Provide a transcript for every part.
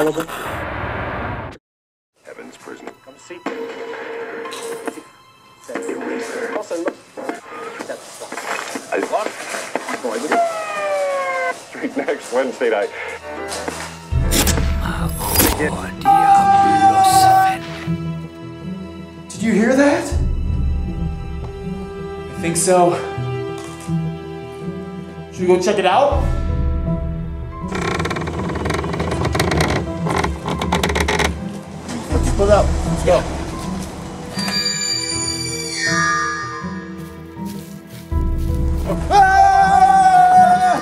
available. Heaven's prison. Come see. I Street next Wednesday night. Did you hear that? I think so. Should we go check it out? Up. Let's go. Ah!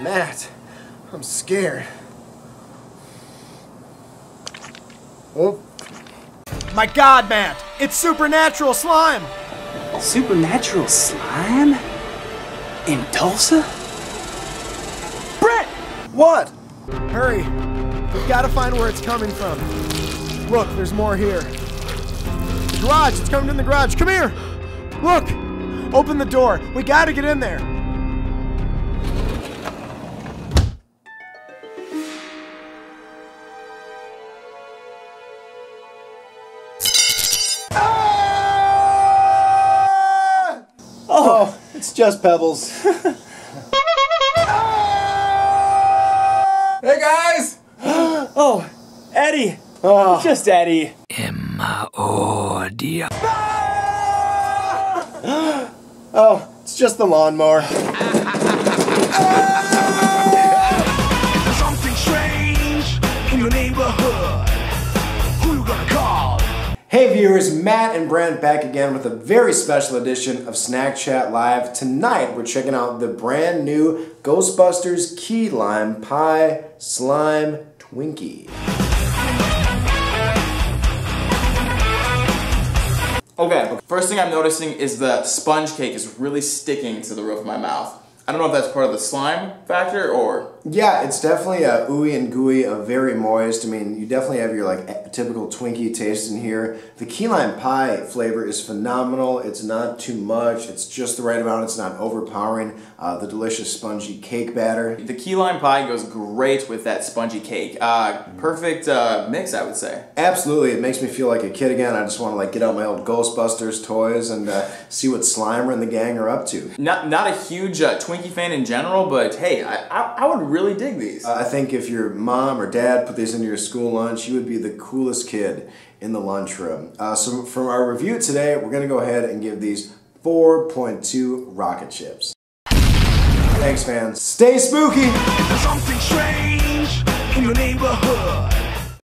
Matt, I'm scared. Oh. My god, Matt! It's supernatural slime! Supernatural slime? In Tulsa? Brent! What? Hurry. We've got to find where it's coming from. Look, there's more here. The garage! It's coming in the garage! Come here! Look! Open the door. We gotta get in there. Oh, it's just pebbles. guys! oh, Eddie. Oh. Just Eddie. Ah! Oh, it's just the lawnmower. Something strange in your neighborhood. Who you gonna call? Hey viewers, Matt and Brent back again with a very special edition of Snack Chat Live. Tonight we're checking out the brand new Ghostbusters Key Lime Pie Slime Twinkie. Okay, first thing I'm noticing is the sponge cake is really sticking to the roof of my mouth. I don't know if that's part of the slime factor or. Yeah, it's definitely a ooey and gooey, a very moist. I mean, you definitely have your like typical Twinkie taste in here. The key lime pie flavor is phenomenal. It's not too much. It's just the right amount. It's not overpowering. Uh, the delicious spongy cake batter. The key lime pie goes great with that spongy cake. Uh, perfect uh, mix, I would say. Absolutely, it makes me feel like a kid again. I just want to like get out my old Ghostbusters toys and uh, see what Slimer and the gang are up to. Not not a huge uh, Twinkie fan in general, but hey, I, I, I would really dig these. Uh, I think if your mom or dad put these into your school lunch, you would be the coolest kid in the lunchroom. Uh, so from our review today, we're going to go ahead and give these 4.2 rocket chips. Thanks, fans. Stay spooky!